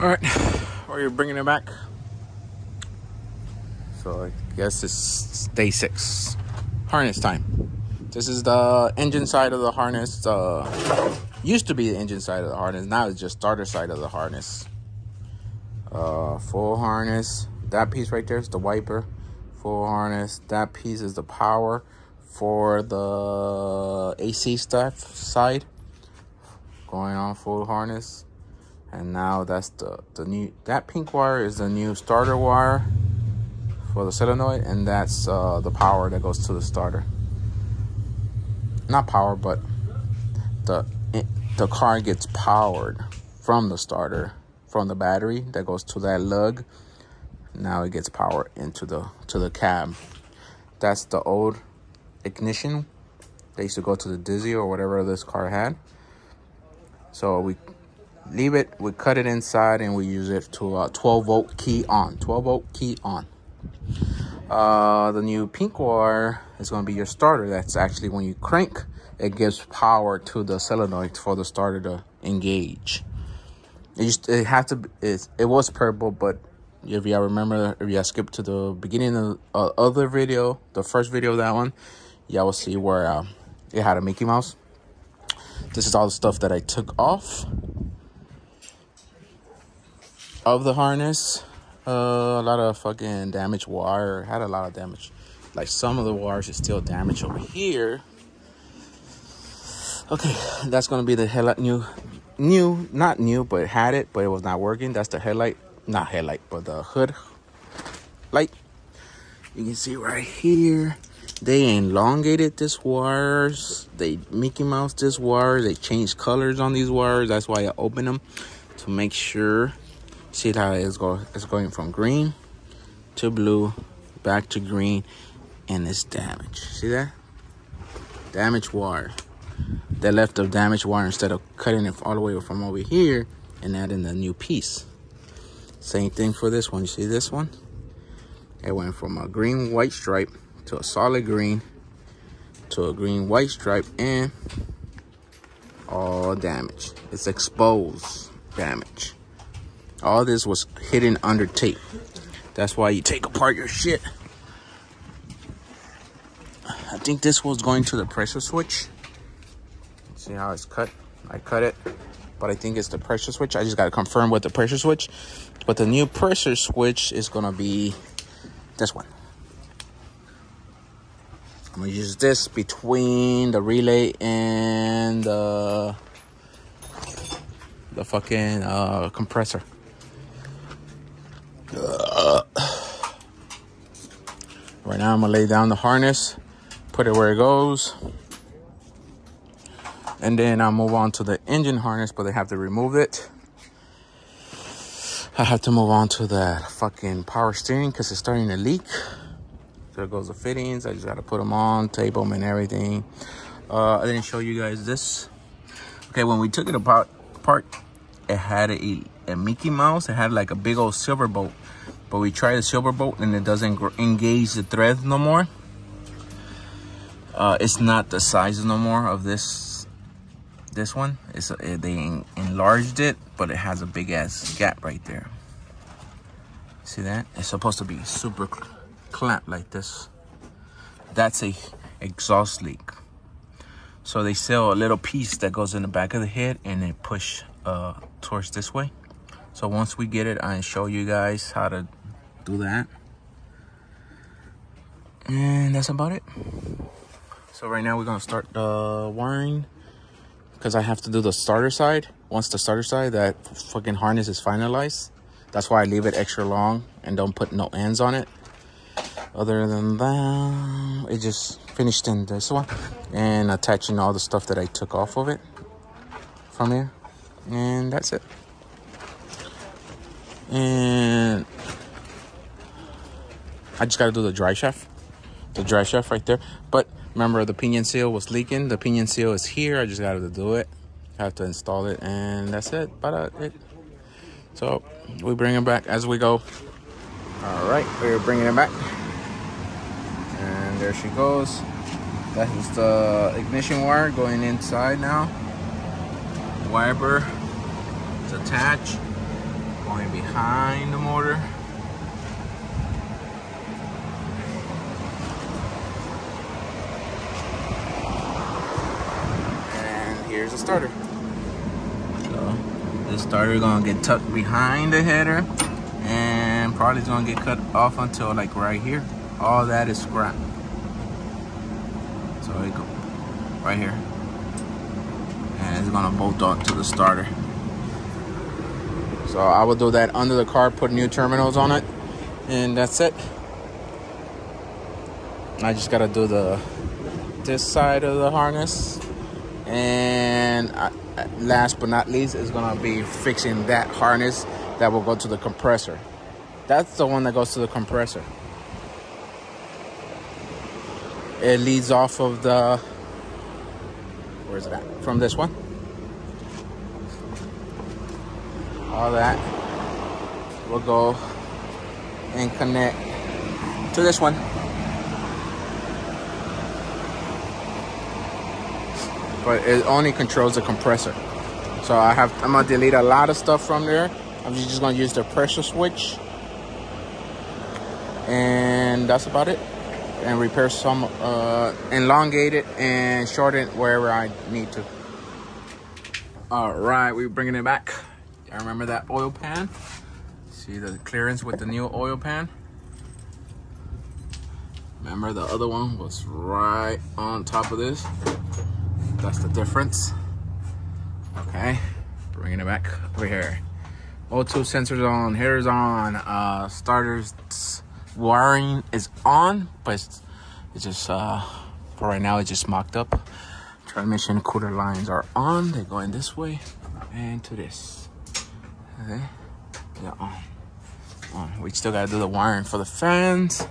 All right, we're bringing it back. So I guess it's day six, harness time. This is the engine side of the harness. Uh, used to be the engine side of the harness. Now it's just starter side of the harness. Uh, full harness. That piece right there is the wiper. Full harness. That piece is the power for the AC stuff side. Going on full harness and now that's the the new that pink wire is the new starter wire for the solenoid and that's uh, the power that goes to the starter. Not power but the it, the car gets powered from the starter from the battery that goes to that lug. Now it gets power into the to the cab. That's the old ignition. They used to go to the dizzy or whatever this car had. So we leave it we cut it inside and we use it to a 12 volt key on 12 volt key on. Uh, the new pink wire is going to be your starter. That's actually when you crank it gives power to the solenoid for the starter to engage. It just it had to it, it was purple but if y'all remember if you skip to the beginning of the uh, other video the first video of that one y'all will see where uh, it had a mickey mouse. This is all the stuff that i took off of the harness. Uh, a lot of fucking damaged wire. Had a lot of damage. Like some of the wires is still damaged over here. Okay, that's gonna be the headlight new, new, not new, but had it, but it was not working. That's the headlight, not headlight, but the hood light. You can see right here, they elongated this wires. They Mickey Mouse this wire. They changed colors on these wires. That's why I opened them to make sure See how it's go it's going from green to blue, back to green, and it's damaged. See that? Damaged wire. They left the damaged wire instead of cutting it all the way from over here and adding the new piece. Same thing for this one. You see this one? It went from a green white stripe to a solid green to a green white stripe and all damaged. It's exposed damage. All this was hidden under tape. That's why you take apart your shit. I think this was going to the pressure switch. See how it's cut? I cut it, but I think it's the pressure switch. I just got to confirm with the pressure switch. But the new pressure switch is going to be this one. I'm going to use this between the relay and the, the fucking uh, compressor. Right now I'm gonna lay down the harness, put it where it goes. And then I'll move on to the engine harness, but they have to remove it. I have to move on to the fucking power steering because it's starting to leak. There goes the fittings. I just got to put them on, tape them and everything. Uh, I didn't show you guys this. Okay, when we took it apart, it had a, a Mickey Mouse. It had like a big old silver bolt but we tried the silver bolt and it doesn't engage the thread no more. Uh, it's not the size no more of this this one. It's a, they enlarged it but it has a big ass gap right there. See that? It's supposed to be super clamped like this. That's a exhaust leak. So they sell a little piece that goes in the back of the head and it push uh, towards this way. So once we get it I show you guys how to that. And that's about it. So right now we're gonna start the wiring because I have to do the starter side. Once the starter side, that fucking harness is finalized. That's why I leave it extra long and don't put no ends on it. Other than that, it just finished in this one and attaching all the stuff that I took off of it from here. And that's it. And I just got to do the drive shaft, the drive shaft right there. But remember, the pinion seal was leaking. The pinion seal is here. I just got to do it. I have to install it, and that's it. But uh, it. So we bring it back as we go. All right, we're bringing it back, and there she goes. That is the ignition wire going inside now. Wiper is attached. going behind the motor. And here's the starter. So the starter gonna get tucked behind the header and probably gonna get cut off until like right here. All that is scrap. So it go right here. And it's gonna bolt on to the starter. So I will do that under the car, put new terminals on it, and that's it. I just gotta do the this side of the harness, and last but not least is gonna be fixing that harness that will go to the compressor. That's the one that goes to the compressor. It leads off of the where is it at? From this one. all that will go and connect to this one. But it only controls the compressor. So I have I'm gonna delete a lot of stuff from there. I'm just gonna use the pressure switch. And that's about it. And repair some, uh, elongate it and shorten it wherever I need to. All right, we're bringing it back. I remember that oil pan? See the clearance with the new oil pan? Remember the other one was right on top of this? That's the difference. Okay, bringing it back over here. O2 sensors on, headers on, uh, starters wiring is on, but it's, it's just, uh, for right now, it's just mocked up. Transmission cooler lines are on, they're going this way and to this. Okay. Yeah, on. on. We still gotta do the wiring for the fans.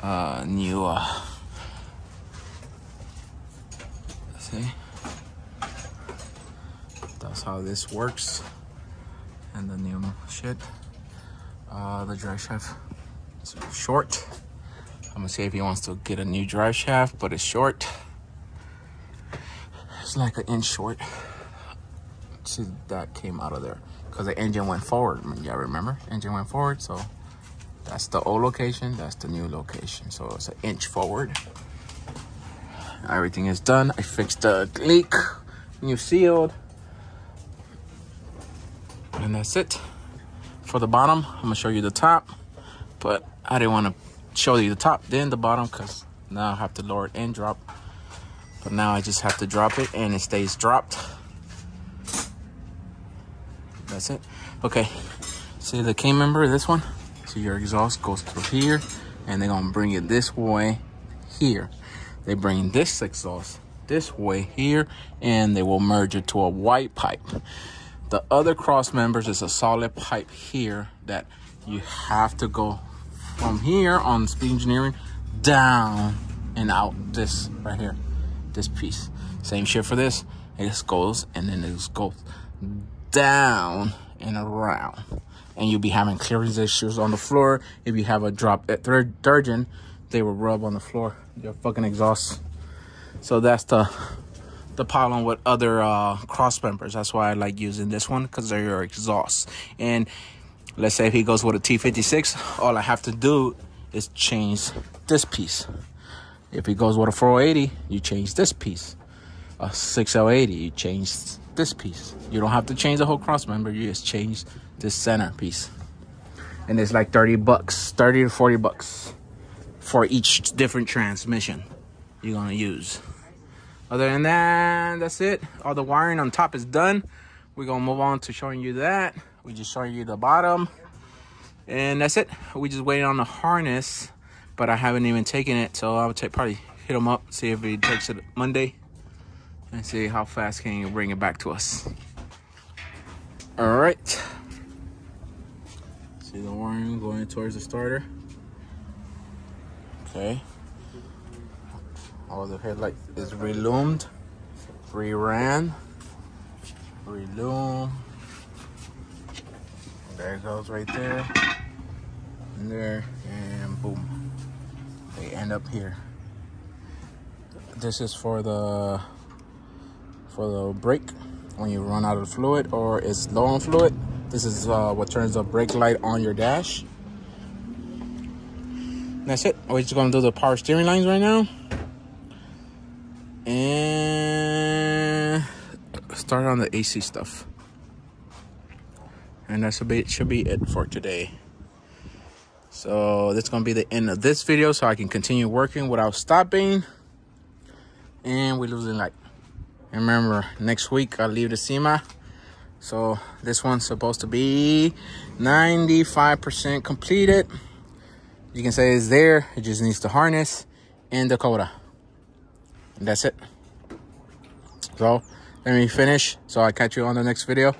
Uh, new, uh, see? That's how this works. And the new shit. Uh, the drive shaft is short. I'm gonna see if he wants to get a new drive shaft, but it's short. It's like an inch short see that came out of there because the engine went forward. Yeah, remember? Engine went forward, so that's the old location, that's the new location. So it's an inch forward. Everything is done. I fixed the leak, new sealed. And that's it. For the bottom, I'm gonna show you the top, but I didn't wanna show you the top, then the bottom, because now I have to lower it and drop. But now I just have to drop it and it stays dropped. That's it. Okay. See the K member, this one? So your exhaust goes through here and they're gonna bring it this way here. They bring this exhaust this way here and they will merge it to a white pipe. The other cross members is a solid pipe here that you have to go from here on speed engineering down and out this right here, this piece. Same shit for this. It just goes and then it just goes down and around. And you'll be having clearance issues on the floor. If you have a drop at third detergent, they will rub on the floor. Your fucking exhaust. So that's the the problem with other uh, cross members. That's why I like using this one because they're your exhaust. And let's say if he goes with a T56, all I have to do is change this piece. If he goes with a 480, you change this piece. A 6L80, you change this piece. You don't have to change the whole cross member. You just change this center piece. And it's like 30 bucks, 30 to 40 bucks for each different transmission you're gonna use. Other than that, that's it. All the wiring on top is done. We're gonna move on to showing you that. We just showing you the bottom. And that's it. We just waiting on the harness, but I haven't even taken it. So I'll probably hit him up, see if he takes it Monday and see how fast can you bring it back to us. All right. See the wiring going towards the starter. Okay. All the headlight is reloomed, re-ran, reloom. There it goes right there, and there, and boom. They end up here. This is for the for the brake when you run out of fluid or it's low on fluid This is uh, what turns the brake light on your dash. That's it. We're just gonna do the power steering lines right now. And start on the AC stuff. And that's a bit should be it for today. So that's gonna be the end of this video so I can continue working without stopping. And we're losing light. And remember, next week I'll leave the SEMA. So this one's supposed to be 95% completed. You can say it's there. It just needs to harness and Dakota. And that's it. So let me finish. So I'll catch you on the next video.